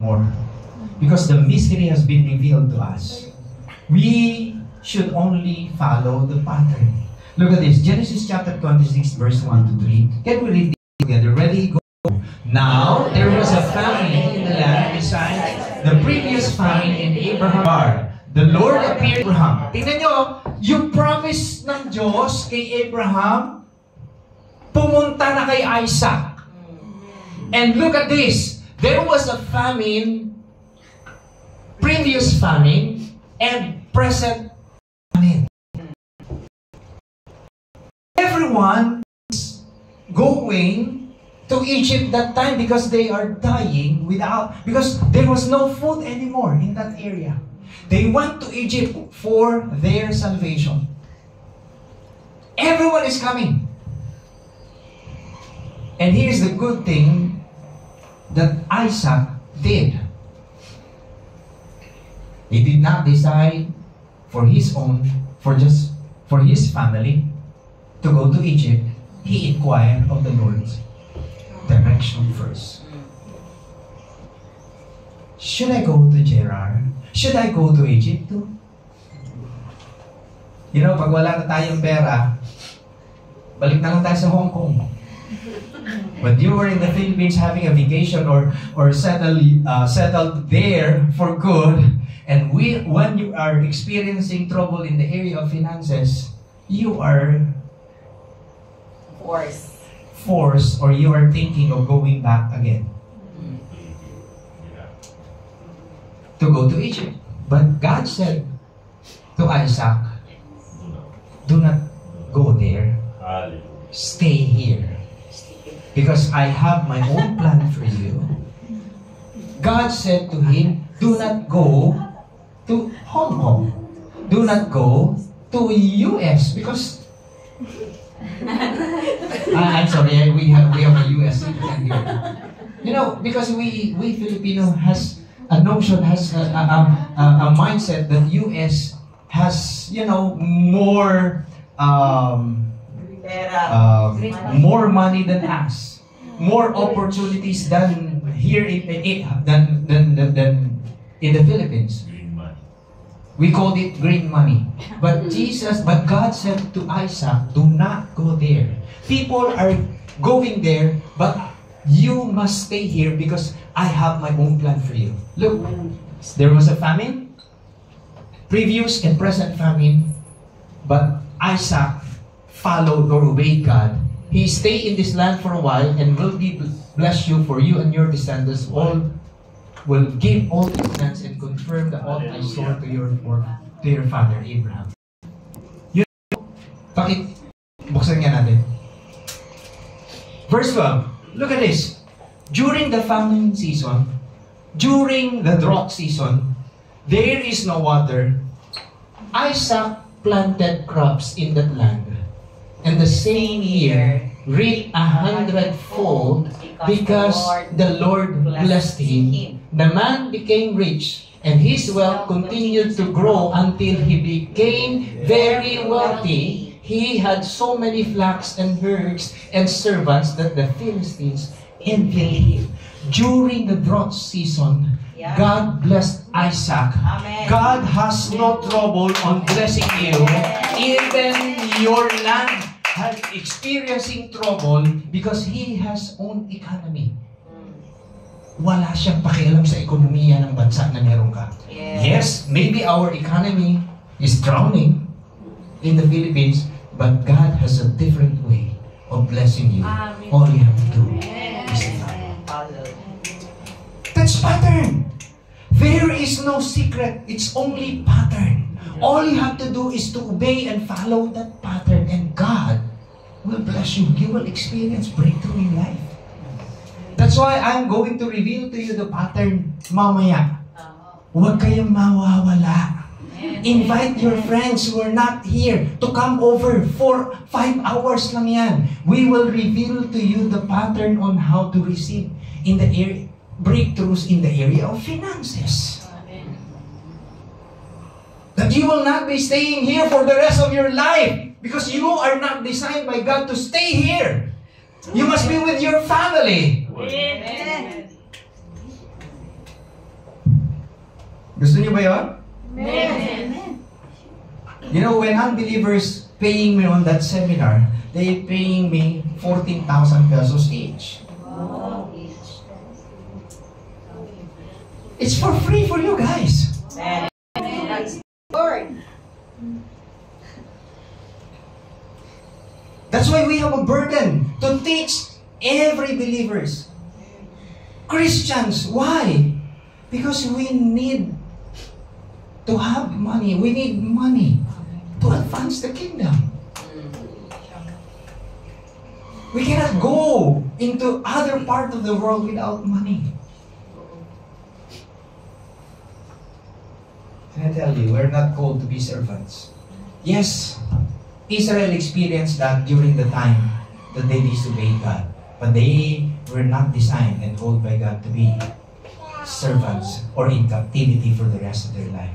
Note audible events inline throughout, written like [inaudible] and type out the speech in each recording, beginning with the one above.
more. Because the mystery has been revealed to us. We should only follow the pattern. Look at this. Genesis chapter 26, verse 1 to 3. Can we read this together? Ready? Go. Now, there was a famine in the land besides the previous famine in Abraham. The Lord appeared to Abraham. Tingnan nyo, yung promise ng Diyos kay Abraham, pumunta na kay Isaac. And look at this. There was a famine, previous famine, and present famine. Everyone is going to Egypt that time because they are dying without, because there was no food anymore in that area. They went to Egypt for their salvation. Everyone is coming. And here's the good thing that Isaac did. He did not decide for his own, for just for his family to go to Egypt. He inquired of the Lord's direction first. Should I go to Gerar? Should I go to Egypt too? You know, pag wala na tayong pera, balik na lang tayo sa Hong Kong. But you were in the Philippines having a vacation or or settled uh, settled there for good, and we when you are experiencing trouble in the area of finances, you are Force. forced or you are thinking of going back again to go to Egypt. But God said to Isaac, do not go there. Stay here. Because I have my own plan for you. God said to him, do not go to Hong Kong. Do not go to US because I, [laughs] I'm sorry, we have we have a US. You know, because we we Filipino has a notion has a, a, a, a mindset that US has you know more um. Um, more money than us, more opportunities than here in, in than, than, than, than in the Philippines. We called it green money. But Jesus, but God said to Isaac, do not go there. People are going there, but you must stay here because I have my own plan for you. Look, there was a famine, previous and present famine, but Isaac followed or obeyed God. He stayed in this land for a while and will be bless you for you and your descendants all will give all these lands and confirm the oath I swore to your to your father Abraham. Yun, bakit? Buksan nga natin. Verse 12. Look at this. During the famine season, during the drought season, there is no water. Isaac planted crops in that land. And the same year, reaped a hundredfold because the Lord blessed him. The man became rich, and his wealth continued to grow until he became very wealthy. He had so many flocks and herds and servants that the Philistines envied him. During the drought season, God blessed Isaac. Amen. God has no trouble on blessing you. Even your land has experiencing trouble because He has own economy. Wala siyang pakialam sa ekonomiya ng bansa na meron ka. Yes. Yes, maybe our economy is drowning in the Philippines, but God has a different way of blessing you. Amen. All you have to do is to Follow. That's pattern. There is no secret. It's only pattern. All you have to do is to obey and follow that pattern will bless you. You will experience breakthrough in life. That's why I'm going to reveal to you the pattern mamaya. Huwag kayong mawawala. Invite your friends who are not here to come over for five hours lang yan. We will reveal to you the pattern on how to receive in the area, breakthroughs in the area of finances. That you will not be staying here for the rest of your life because you are not designed by God to stay here. You must be with your family. Amen. Gusto niyo ba yun? Amen. You know, when unbelievers paying me on that seminar, they paying me 14,000 pesos each. It's for free for you guys. Lord. That's why we have a burden to teach every believers. Christians, why? Because we need to have money. We need money to advance the kingdom. We cannot go into other part of the world without money. Can I tell you, we're not called to be servants. Yes, Israel experienced that during the time that they disobeyed God. But they were not designed and called by God to be servants or in captivity for the rest of their life.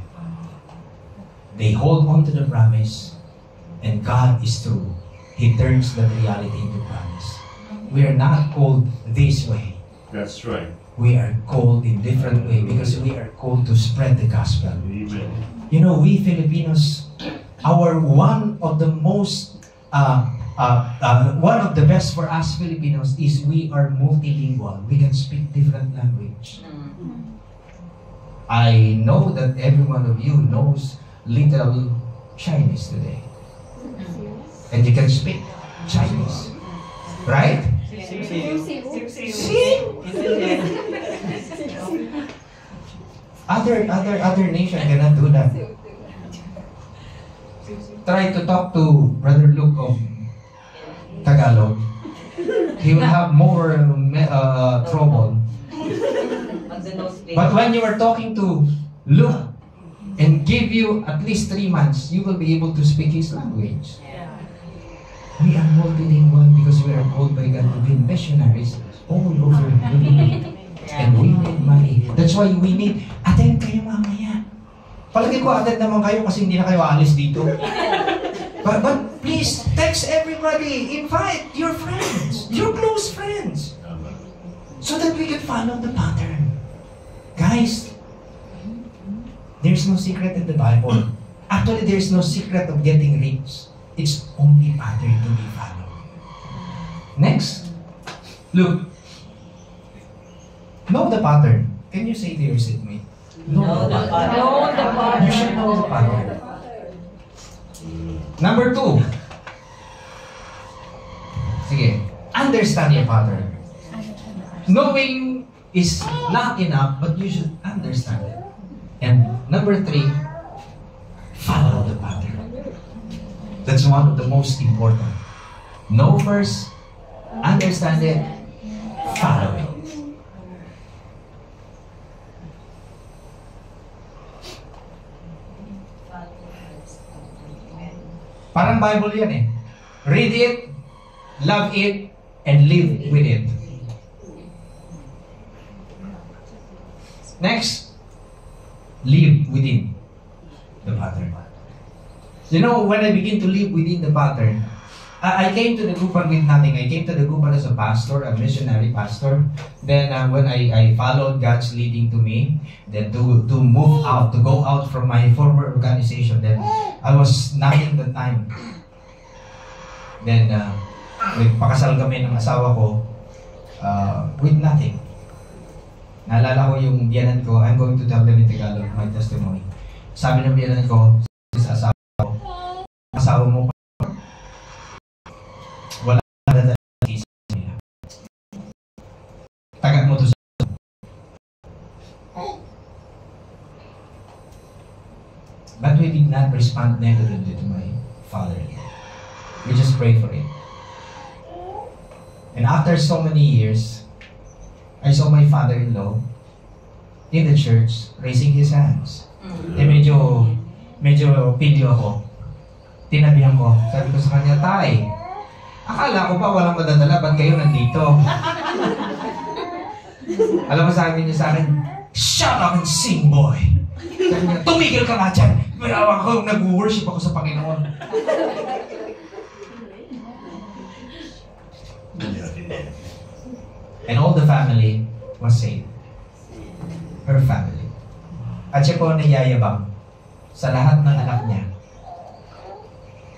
They hold on to the promise, and God is true. He turns that reality into promise. We are not called this way. That's right. We are called in different way because we are called to spread the gospel. Amen. You know, we Filipinos, our one of the most, uh, uh, uh, one of the best for us Filipinos is we are multilingual. We can speak different language. I know that every one of you knows little Chinese today. And you can speak Chinese. Right? See? Other other other nation cannot do that. Try to talk to Brother Luke of Tagalog. He will have more uh, trouble. But when you are talking to Luke and give you at least three months, you will be able to speak his language. We are multilingual because we are called by God to be missionaries all over the world. And we need money. That's why we need, attend kayo mamaya. Palagi ko attend naman kayo kasi hindi na kayo aalis dito. [laughs] But, but please, text everybody. Invite your friends, your close friends. So that we can follow the pattern. Guys, there's no secret in the Bible. Actually, there's no secret of getting rich. It's only pattern to be followed. Next, look. Know the pattern. Can you say to your seatmate? Know the pattern. You should know the pattern. Number two. Sige. Understand the pattern. Knowing is not enough, but you should understand it. And number three, follow the pattern. That's one of the most important. Know first, understand it, follow it. Parang Bible yan eh. Read it, love it, and live with it. Next, live within the pattern. You know, when I begin to live within the pattern, I, came to the Gupan with nothing. I came to the Gupan as a pastor, a missionary pastor. Then uh, when I, I followed God's leading to me, then to, to move out, to go out from my former organization, then I was nothing the time. Then, uh, nagpakasal kami ng asawa ko uh, with nothing. Naalala ko yung biyanan ko, I'm going to tell them in Tagalog my testimony. Sabi ng biyanan ko sa asawa ko, asawa mo pa, wala na dadala sa isip nila. Tagat mo to sa But we did not respond negatively to my father-in-law. We just prayed for it. And after so many years, I saw my father-in-law in the church raising his hands. Eh medyo, medyo video ako. Tinabihan ko. Sabi ko sa kanya, Tay, akala ko pa walang madadala, ba't kayo nandito? [laughs] Alam mo sabi niya sa akin, Shut up and sing, boy! Tumigil ka nga dyan! May awa ko, nag-worship ako sa Panginoon. And all the family was saved. Her family. At siya po ang nagyayabang sa lahat ng anak niya.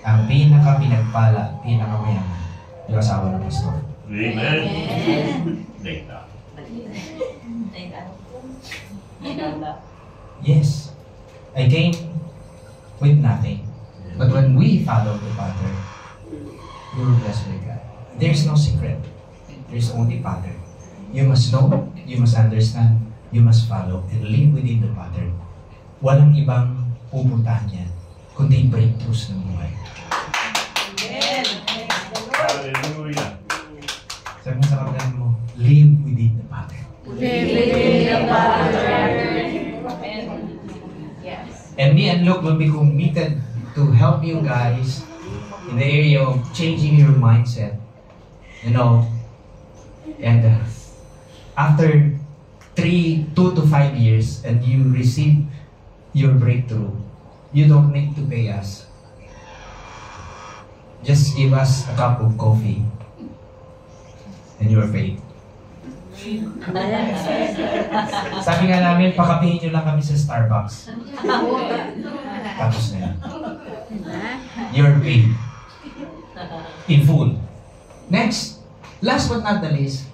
Ang pinaka pinagpala, pinaka mayaman, yung asawa ng pastor. Amen. Teka. Yes, I came with nothing. But when we follow the Father, we were blessed with God. There's no secret. There's only Father. You must know, you must understand, you must follow, and live within the Father. Walang ibang pupuntahan yan, kundi breakthroughs ng buhay. Hallelujah. Sabi mo sa kabilang mo, live within the Father. Yes. And me and Luke will be committed to help you guys in the area of changing your mindset. You know, and uh, after three, two to five years, and you receive your breakthrough, you don't need to pay us. Just give us a cup of coffee, and you're paid. Sabi nga namin, pakapihin nyo lang kami sa Starbucks. Tapos na yan. You're paid. In full. Next, last but not the least,